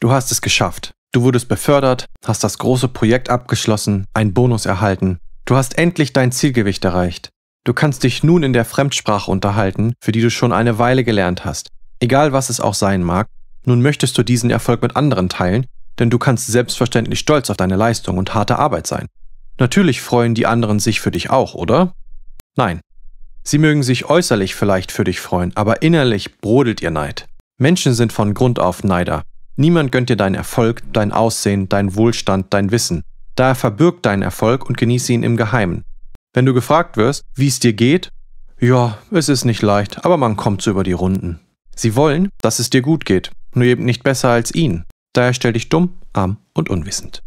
Du hast es geschafft. Du wurdest befördert, hast das große Projekt abgeschlossen, einen Bonus erhalten. Du hast endlich dein Zielgewicht erreicht. Du kannst dich nun in der Fremdsprache unterhalten, für die du schon eine Weile gelernt hast. Egal was es auch sein mag, nun möchtest du diesen Erfolg mit anderen teilen, denn du kannst selbstverständlich stolz auf deine Leistung und harte Arbeit sein. Natürlich freuen die anderen sich für dich auch, oder? Nein. Sie mögen sich äußerlich vielleicht für dich freuen, aber innerlich brodelt ihr Neid. Menschen sind von Grund auf Neider. Niemand gönnt dir deinen Erfolg, dein Aussehen, dein Wohlstand, dein Wissen. Daher verbirg deinen Erfolg und genieße ihn im Geheimen. Wenn du gefragt wirst, wie es dir geht, ja, es ist nicht leicht, aber man kommt so über die Runden. Sie wollen, dass es dir gut geht, nur eben nicht besser als ihnen. Daher stell dich dumm, arm und unwissend.